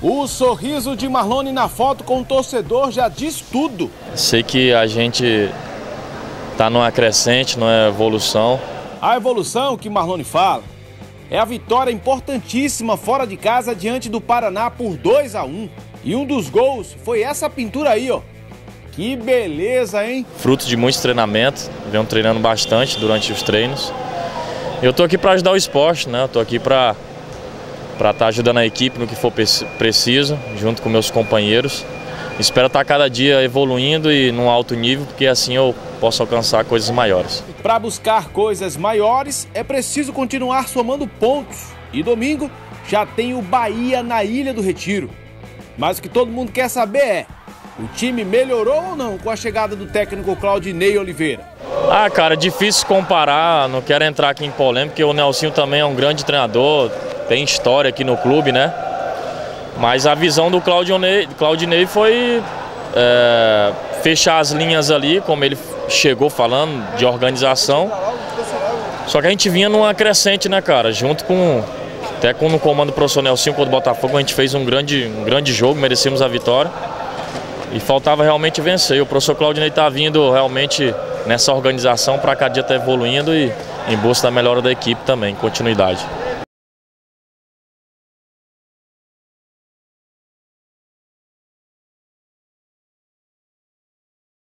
O sorriso de Marlone na foto com o torcedor já diz tudo. Sei que a gente está numa crescente, numa evolução. A evolução que Marlone fala é a vitória importantíssima fora de casa diante do Paraná por 2 a 1. E um dos gols foi essa pintura aí, ó. Que beleza, hein? Fruto de muitos treinamentos, venho treinando bastante durante os treinos. Eu tô aqui para ajudar o esporte, né? Eu tô aqui para para estar tá ajudando a equipe no que for preciso, junto com meus companheiros. Espero estar tá cada dia evoluindo e num alto nível, porque assim eu posso alcançar coisas maiores. Para buscar coisas maiores, é preciso continuar somando pontos. E domingo já tem o Bahia na Ilha do Retiro. Mas o que todo mundo quer saber é: o time melhorou ou não com a chegada do técnico Claudinei Oliveira? Ah, cara, difícil comparar, não quero entrar aqui em polêmica, porque o Nelsinho também é um grande treinador, tem história aqui no clube, né? Mas a visão do Claudinei, foi é, fechar as linhas ali, como ele chegou falando, de organização. Só que a gente vinha numa crescente, né, cara? Junto com. Até com no comando do professor Nelson contra o Botafogo, a gente fez um grande, um grande jogo, merecemos a vitória. E faltava realmente vencer. O professor Claudinei está vindo realmente nessa organização para cada dia estar tá evoluindo e em busca da melhora da equipe também, continuidade.